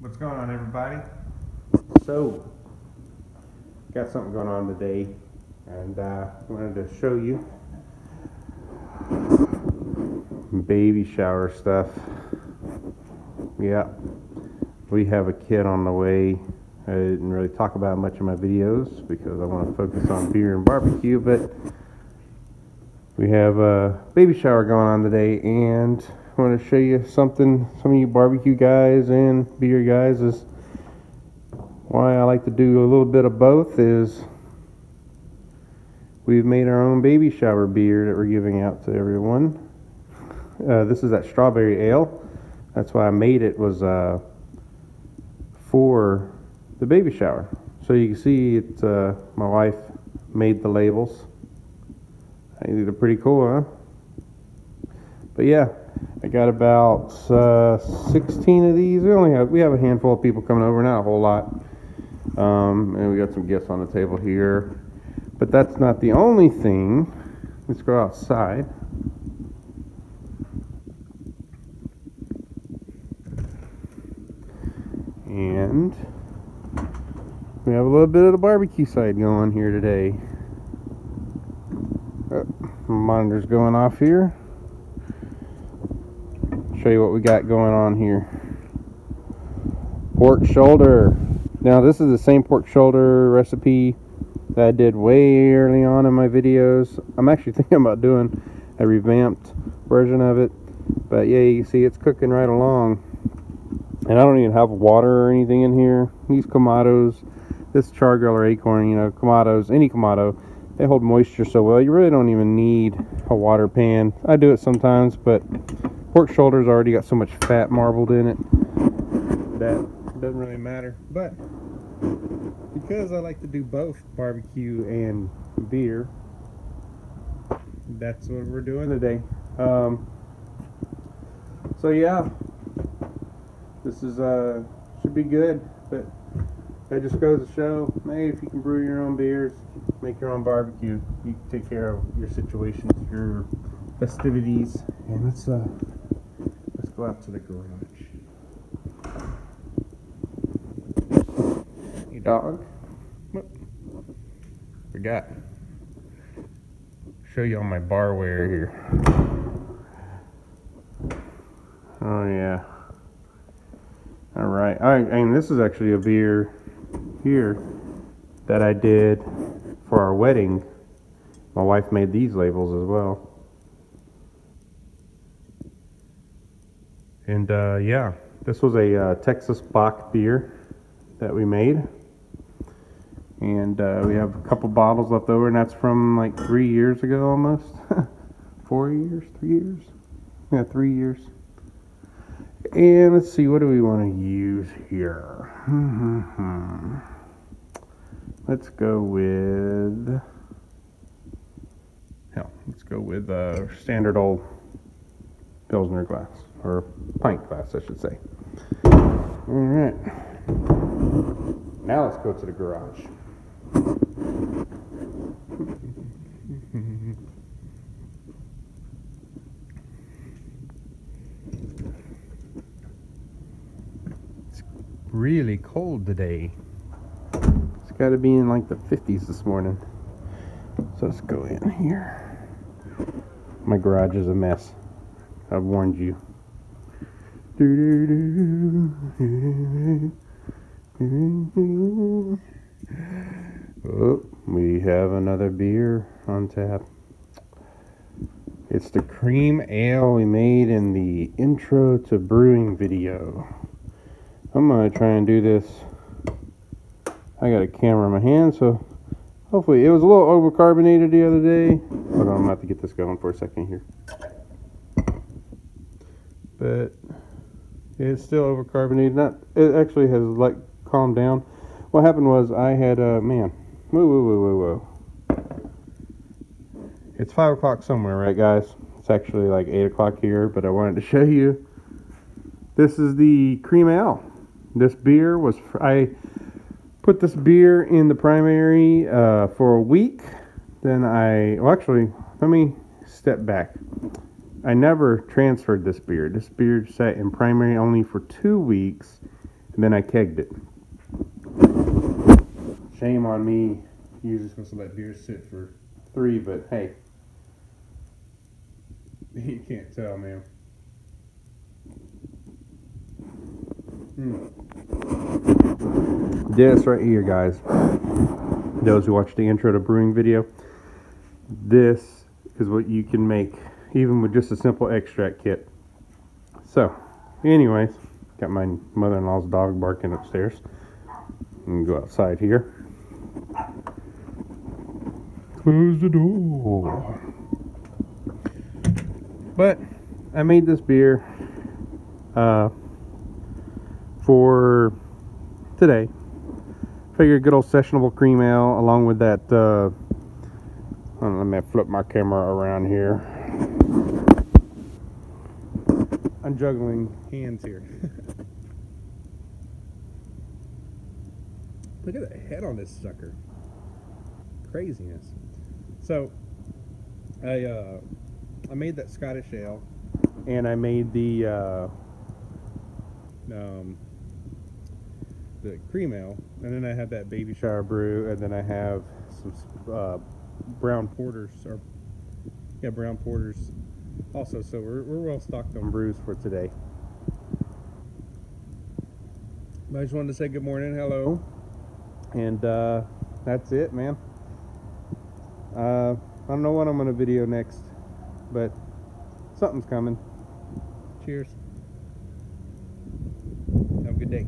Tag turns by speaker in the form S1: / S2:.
S1: What's going on, everybody? So, got something going on today, and uh, wanted to show you baby shower stuff. Yeah, we have a kid on the way. I didn't really talk about much in my videos because I want to focus on beer and barbecue, but we have a baby shower going on today, and I want to show you something. Some of you barbecue guys and beer guys is why I like to do a little bit of both. Is we've made our own baby shower beer that we're giving out to everyone. Uh, this is that strawberry ale. That's why I made it was uh, for the baby shower. So you can see it. Uh, my wife made the labels. I think they're pretty cool, huh? But yeah, I got about uh, 16 of these. We only have we have a handful of people coming over, not a whole lot. Um, and we got some gifts on the table here. But that's not the only thing. Let's go outside. And we have a little bit of the barbecue side going here today. Uh, monitor's going off here. Show you what we got going on here. Pork shoulder. Now this is the same pork shoulder recipe that I did way early on in my videos. I'm actually thinking about doing a revamped version of it. But yeah, you see it's cooking right along. And I don't even have water or anything in here. These Kamados, this Char-Gril or Akorn, you know, Kamados, any Kamado, they hold moisture so well. You really don't even need a water pan. I do it sometimes, but pork shoulder's already got so much fat marbled in it that doesn't really matter. But because I like to do both barbecue and beer, that's what we're doing today. Um, so yeah, this is uh should be good, but that just goes to show, hey, if you can brew your own beers, make your own barbecue, you can take care of your situations, your festivities, and let's uh go out to the garage. Hey dog, what? Forgot. Show you all my barware here. Oh yeah. All right. All right. And this is actually a beer here that I did for our wedding. My wife made these labels as well. And uh, yeah, this was a uh, Texas Bock beer that we made. And uh, we have a couple bottles left over, and that's from like three years ago almost. Four years? Three years? Yeah, three years. And let's see, what do we want to use here? let's go with, hell, let's go with a standard old Pilsner glass, or pint glass, I should say. All right. Now let's go to the garage. It's really cold today. It's got to be in like the 50s this morning. So let's go in here. My garage is a mess. I've warned you. Oh, we have another beer on tap. It's the cream ale we made in the intro to brewing video. I'm gonna try and do this. I got a camera in my hand, so hopefully it was a little overcarbonated the other day. Hold on, I'm about to get this going for a second here. But it's still overcarbonated. Not it actually has like calmed down. What happened was I had uh man, whoa whoa whoa whoa whoa. It's five o'clock somewhere, right, guys? It's actually like eight o'clock here, but I wanted to show you. This is the cream ale. This beer was, I put this beer in the primary uh, for a week. Then I, well, actually, let me step back. I never transferred this beer. This beer sat in primary only for two weeks. And then I kegged it. Shame on me. Usually supposed to let beer sit for three, but hey. You can't tell, man. Mm. This right here, guys. Those who watched the intro to brewing video, this is what you can make even with just a simple extract kit. So, anyways, got my mother-in-law's dog barking upstairs. And go outside here. Close the door. But I made this beer uh, for today. Figured good old sessionable cream ale along with that. Uh, let me flip my camera around here. I'm juggling hands here. Look at the head on this sucker. Craziness. So, I uh, I made that Scottish ale, and I made the uh, um, the cream ale, and then I have that baby shower brew, and then I have some uh, brown porters or yeah brown porters also. So we're we're well stocked on brews for today. I just wanted to say good morning, hello, and uh, that's it, man. Uh, I don't know what I'm gonna video next, but something's coming. Cheers. Have a good day.